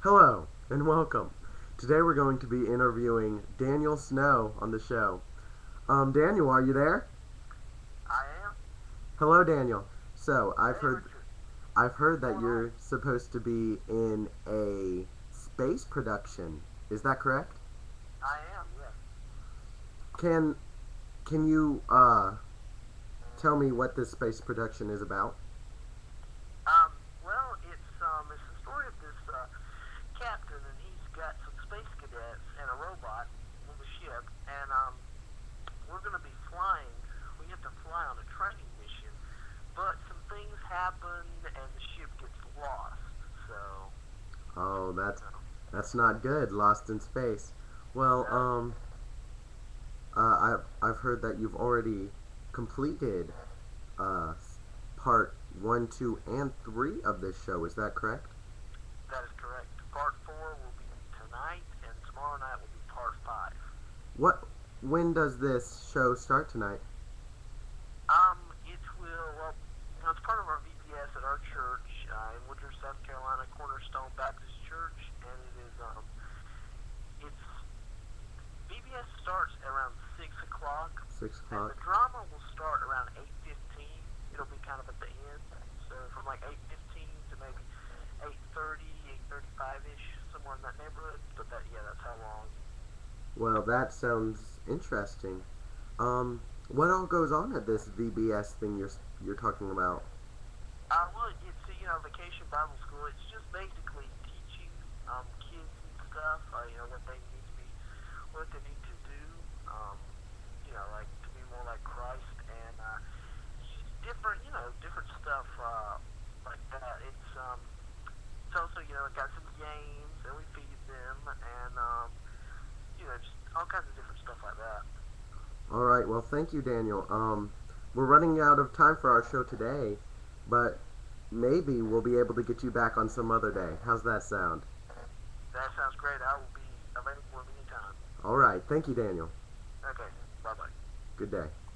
Hello and welcome. Today we're going to be interviewing Daniel Snow on the show. Um, Daniel, are you there? I am. Hello, Daniel. So I've Hey, heard Richard. I've heard that you're supposed to be in a space production. Is that correct? I am. Yes. Can can you uh tell me what this space production is about? Um. Well, it's um. It's the story of this uh, captain, and he's got some space cadets and a robot on the ship, and um, we're going to be flying. We have to fly on a training mission, but some things happen, and the ship gets lost. So. Oh, that's so That's not good. Lost in space. Well, um, uh, I've I've heard that you've already completed uh, part one, two, and three of this show. Is that correct? that is correct. Part four will be tonight, and tomorrow night will be part five. What? When does this show start tonight? Um, it will, well, you know, it's part of our VBS at our church uh, in Woodruff, South Carolina, Cornerstone Baptist Church, and it is, um, it's, VBS starts around 6 o'clock, Six and o'clock. the drama will start around 8.15. It'll be kind of at the end, so from like 8.15 to maybe 8.30, 8.35-ish, somewhere in that neighborhood, but that, yeah, that's how long. Well, that sounds interesting. Um, what all goes on at this VBS thing you're you're talking about? Uh, well, it's you know vacation Bible school. It's just basically um, kids and stuff. Uh, you know what they need to be, what they need to do. Um, you know, like to be more like Christ and uh, different. You know, different stuff uh, like that. It's um, it's also you know got some games and we feed them and um, you know just all kinds of different stuff like that. All right. Well, thank you, Daniel. Um, we're running out of time for our show today, but maybe we'll be able to get you back on some other day. How's that sound? That sounds great. I will be available at any time. All right. Thank you, Daniel. Okay. Bye bye. Good day.